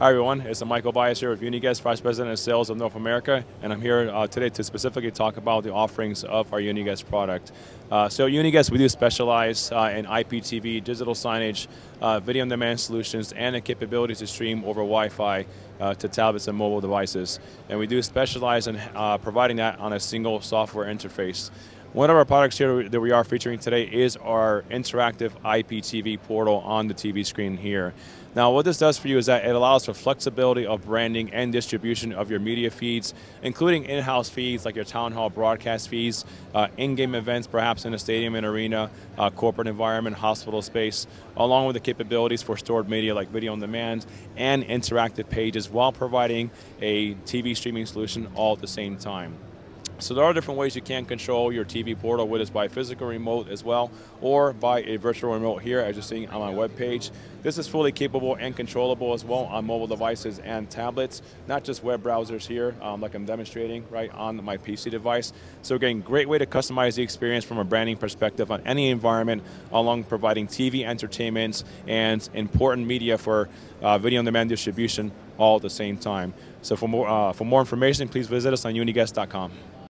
Hi everyone, it's Michael Bias here with Uniguest, Vice President of Sales of North America, and I'm here uh, today to specifically talk about the offerings of our Uniguest product. Uh, so Uniguest, we do specialize uh, in IPTV, digital signage, uh, video on demand solutions, and the capability to stream over Wi-Fi uh, to tablets and mobile devices. And we do specialize in uh, providing that on a single software interface. One of our products here that we are featuring today is our interactive IPTV portal on the TV screen here. Now what this does for you is that it allows for flexibility of branding and distribution of your media feeds, including in-house feeds like your town hall broadcast feeds, uh, in-game events perhaps in a stadium and arena, uh, corporate environment, hospital space, along with the capabilities for stored media like video on demand and interactive pages while providing a TV streaming solution all at the same time. So there are different ways you can control your TV portal, whether it's by physical remote as well, or by a virtual remote here, as you're seeing on my web page. This is fully capable and controllable as well on mobile devices and tablets, not just web browsers here, um, like I'm demonstrating right on my PC device. So again, great way to customize the experience from a branding perspective on any environment, along providing TV entertainment and important media for uh, video on demand distribution all at the same time. So for more, uh, for more information, please visit us on uniguest.com.